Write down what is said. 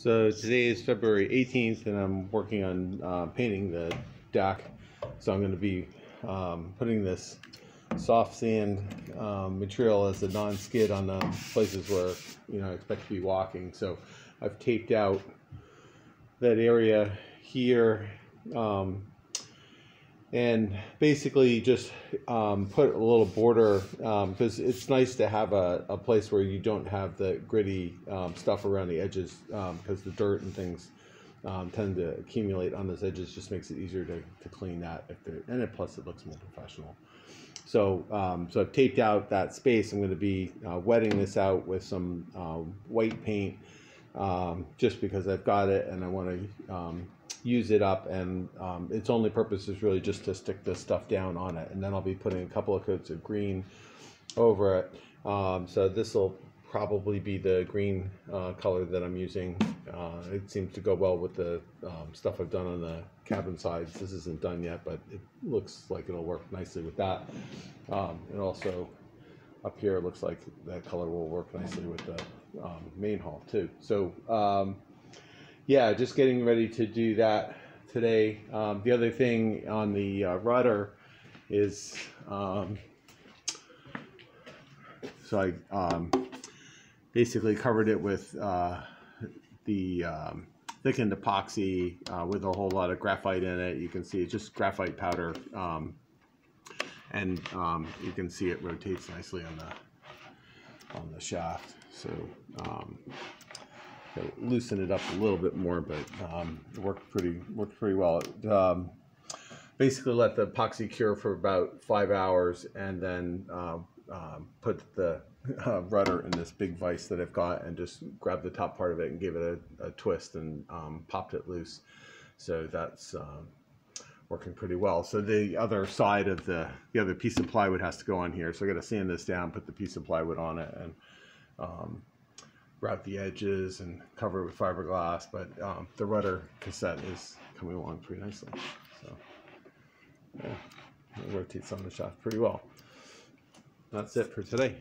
So today is February 18th, and I'm working on uh, painting the deck. So I'm going to be um, putting this soft sand um, material as a non-skid on the places where you know I expect to be walking. So I've taped out that area here um, and basically just um, put a little border because um, it's nice to have a, a place where you don't have the gritty um, stuff around the edges because the dirt and things um, tend to accumulate on those edges. Just makes it easier to, to clean that if they're and it, plus it looks more professional. So um, so I've taped out that space. I'm going to be uh, wetting this out with some uh, white paint um, just because I've got it and I want to use it up and um, its only purpose is really just to stick the stuff down on it and then I'll be putting a couple of coats of green over it. Um, so this will probably be the green uh, color that I'm using. Uh, it seems to go well with the um, stuff I've done on the cabin sides. This isn't done yet but it looks like it'll work nicely with that. Um, and also up here it looks like that color will work nicely with the um, main hall too. So um, yeah, just getting ready to do that today. Um, the other thing on the uh, rudder is um, so I um, basically covered it with uh, the um, thickened epoxy uh, with a whole lot of graphite in it. You can see it's just graphite powder, um, and um, you can see it rotates nicely on the on the shaft. So loosen it up a little bit more, but um, it worked pretty worked pretty well. It, um, basically, let the epoxy cure for about five hours, and then uh, uh, put the uh, rudder in this big vise that I've got, and just grab the top part of it and give it a, a twist and um, popped it loose. So that's um, working pretty well. So the other side of the the other piece of plywood has to go on here. So I got to sand this down, put the piece of plywood on it, and route the edges and cover it with fiberglass, but um, the rudder cassette is coming along pretty nicely. So yeah, it rotates on the shaft pretty well. That's it for today.